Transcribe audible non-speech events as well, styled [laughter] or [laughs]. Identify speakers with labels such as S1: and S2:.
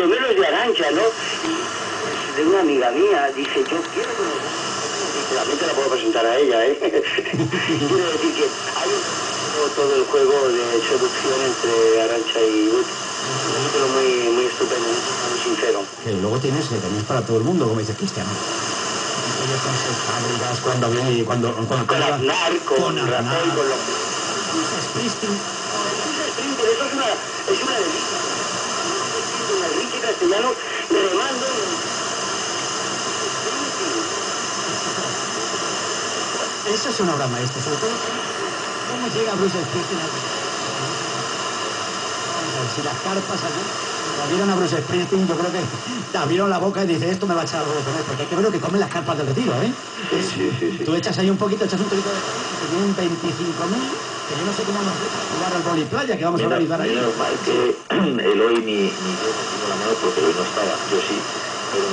S1: gemelos de Arancha, ¿no? Y de una amiga mía, dice, yo quiero conocer... También te la puedo presentar a ella, ¿eh? [laughs] quiero decir que hay todo el juego de seducción entre Arancha y Ruth. Un muy, muy estupendo, muy sincero.
S2: Que luego tienes, eh, también para todo el mundo, como dice fábricas, cuando viene, cuando, cuando,
S1: Con Aznar, con
S2: Aznar.
S1: con los... Eso es una, es una delicia.
S2: Eso es una obra maestra, sobre todo cómo llega Bruce Springsteen a... Vamos a ver, si las carpas allí la vieron a Bruce Springsteen, yo creo que te abrieron la boca y dice esto me va a echar algo de comer, porque hay que ver lo que comen las carpas del retiro, ¿eh?
S1: Sí, sí, sí.
S2: Tú echas ahí un poquito, echas un poquito de... que tienen 25.000, que yo no sé cómo nos deja jugar al boli playa, que vamos a organizar ahí.
S3: menos mal que [clears throat] Eloy ni, ni yo pusimos la mano porque hoy no estaba, yo sí, pero